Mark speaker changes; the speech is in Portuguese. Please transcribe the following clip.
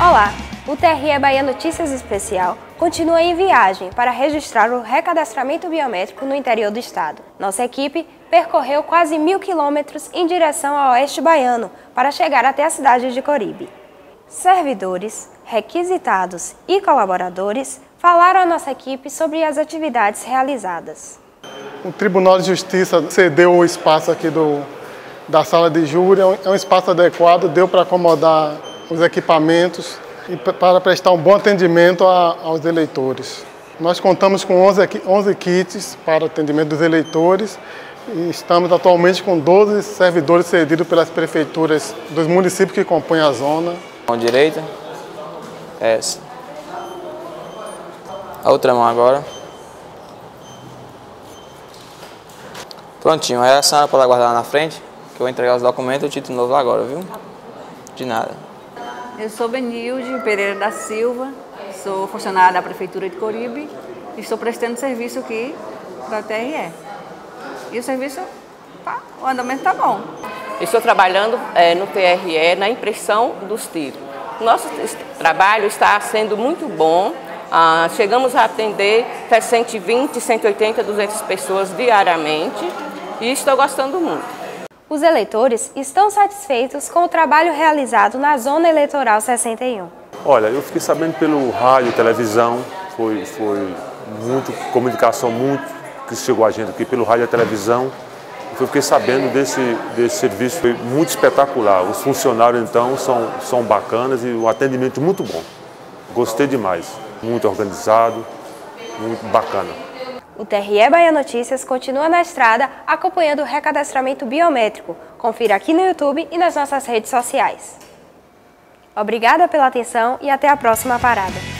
Speaker 1: Olá! O TRE Bahia Notícias Especial continua em viagem para registrar o recadastramento biométrico no interior do estado. Nossa equipe percorreu quase mil quilômetros em direção ao oeste baiano para chegar até a cidade de Coribe. Servidores, requisitados e colaboradores falaram à nossa equipe sobre as atividades realizadas.
Speaker 2: O Tribunal de Justiça cedeu o espaço aqui do, da sala de júri, é um espaço adequado, deu para acomodar os equipamentos e para prestar um bom atendimento a, aos eleitores. Nós contamos com 11, 11 kits para atendimento dos eleitores e estamos atualmente com 12 servidores cedidos pelas prefeituras dos municípios que compõem a zona.
Speaker 3: Mão direita, essa. A outra mão agora. Prontinho, aí a senhora pode aguardar lá na frente, que eu vou entregar os documentos e o título novo agora, viu? De nada.
Speaker 4: Eu sou Benilde Pereira da Silva, sou funcionária da Prefeitura de Coribe e estou prestando serviço aqui para a TRE. E o serviço, tá, o andamento está bom.
Speaker 5: Estou trabalhando é, no TRE na impressão dos títulos. Nosso trabalho está sendo muito bom. Ah, chegamos a atender 120, 180, 200 pessoas diariamente e estou gostando muito.
Speaker 1: Os eleitores estão satisfeitos com o trabalho realizado na Zona Eleitoral 61.
Speaker 6: Olha, eu fiquei sabendo pelo rádio, televisão, foi, foi muito, comunicação muito que chegou a gente aqui pelo rádio e televisão. Eu fiquei sabendo desse, desse serviço, foi muito espetacular. Os funcionários, então, são, são bacanas e o atendimento muito bom. Gostei demais, muito organizado, muito bacana.
Speaker 1: O TRE Bahia Notícias continua na estrada acompanhando o recadastramento biométrico. Confira aqui no YouTube e nas nossas redes sociais. Obrigada pela atenção e até a próxima parada.